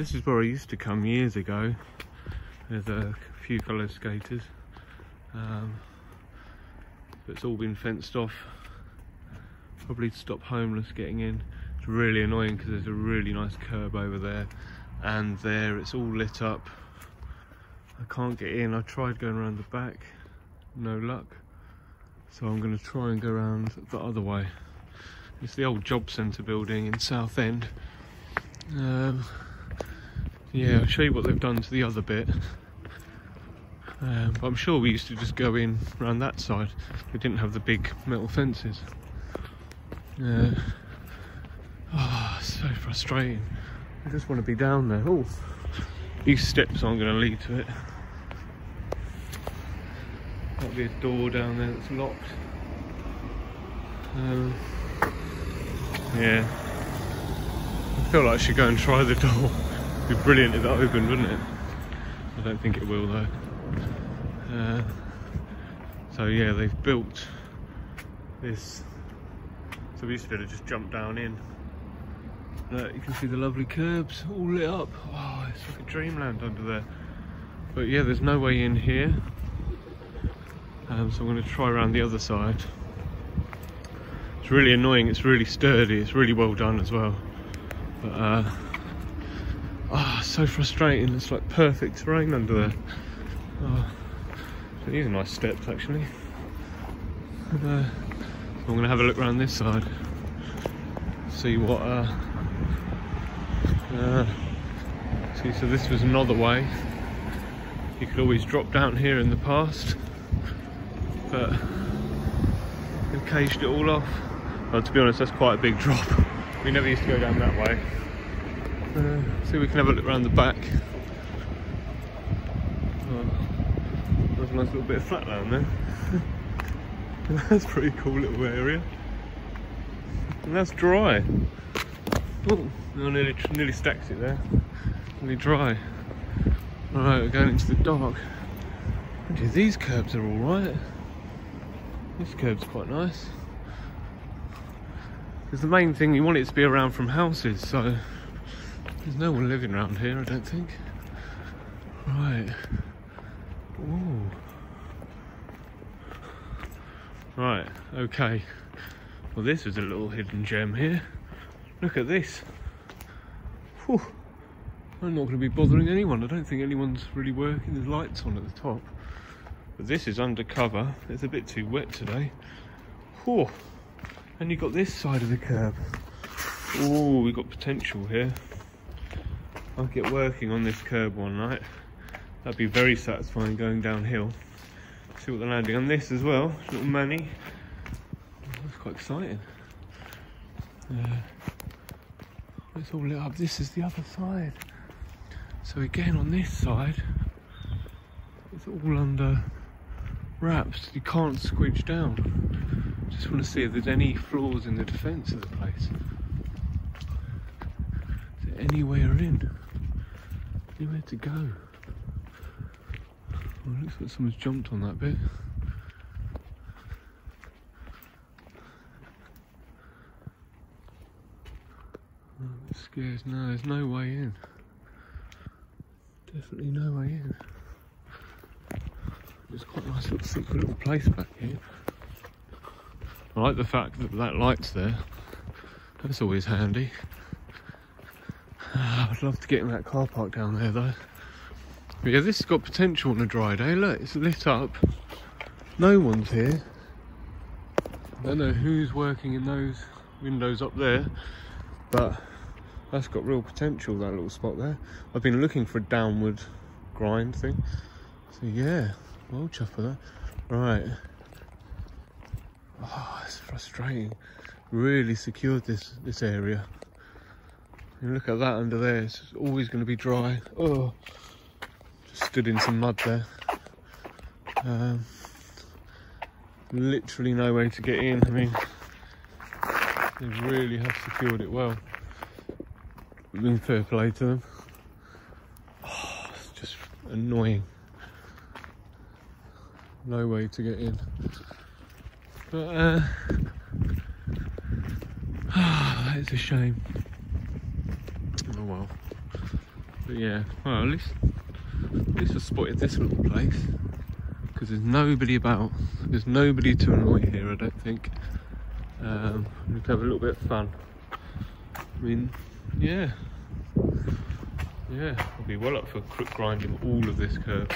where I used to come years ago. There's a few colour skaters. Um, but it's all been fenced off. Probably to stop homeless getting in. It's really annoying because there's a really nice curb over there and there it's all lit up. I can't get in. I tried going around the back, no luck. So I'm going to try and go around the other way. It's the old job centre building in Southend. Um, yeah, I'll show you what they've done to the other bit. Um, but I'm sure we used to just go in around that side. We didn't have the big metal fences. Uh, oh, so frustrating. I just want to be down there. Oh, these steps aren't going to lead to it. Might be a door down there that's locked. Um, yeah. I feel like I should go and try the door. Be brilliant if that opened, wouldn't it? I don't think it will though. Uh, so yeah, they've built this. So we used to be able to just jump down in. Look, you can see the lovely curbs all lit up. Oh, it's like a dreamland under there. But yeah, there's no way in here. Um, so I'm going to try around the other side. It's really annoying, it's really sturdy, it's really well done as well. But, uh, oh, so frustrating, it's like perfect terrain under there. Oh, these are nice steps actually. And, uh, I'm going to have a look around this side, see what. Uh, uh, see, so this was another way. You could always drop down here in the past but they've caged it all off. Well, to be honest, that's quite a big drop. We never used to go down that way. Uh, see, we can have a look around the back. Oh, there's a nice little bit of flatland there. that's pretty cool little area. And that's dry. Oh, I nearly, nearly stacked it there. Nearly dry. Alright, we're going into the dark. These curbs are alright. This curb's quite nice. Because the main thing, you want it to be around from houses, so there's no one living around here, I don't think. Right. Ooh. Right, okay. Well, this is a little hidden gem here. Look at this. Whew. I'm not going to be bothering anyone. I don't think anyone's really working. There's lights on at the top. But this is undercover. It's a bit too wet today. Whew. And you've got this side of the curb. Oh, we've got potential here. I'll get working on this curb one night. That'd be very satisfying going downhill. See what they're landing on this as well. Little Manny. That's quite exciting. Uh, it's all lit up. This is the other side. So again on this side, it's all under wraps. You can't squidge down. Just want to see if there's any flaws in the defence of the place. Is there anywhere in? Anywhere to go? Well, it looks like someone's jumped on that bit. Oh, I'm scared. No, there's no way in. Definitely no way in. It's quite a nice little secret little place back here. I like the fact that that light's there. That's always handy. I'd love to get in that car park down there though. Yeah, this has got potential on a dry day. Look, it's lit up. No one's here. I don't know who's working in those windows up there, but that's got real potential, that little spot there. I've been looking for a downward grind thing. So yeah, well for that. Right. Oh, it's frustrating. Really secured this this area. You look at that under there, it's always going to be dry. Oh, just stood in some mud there. Um, literally no way to get in. I mean, they really have secured it well. I mean, fair play to them. Oh, it's just annoying. No way to get in. But, uh, oh, is a shame. Well. But yeah, well, at least, at least I spotted this little place because there's nobody about. There's nobody to annoy here, I don't think. Um, we can have a little bit of fun. I mean, yeah, yeah, I'll be well up for grinding all of this curb.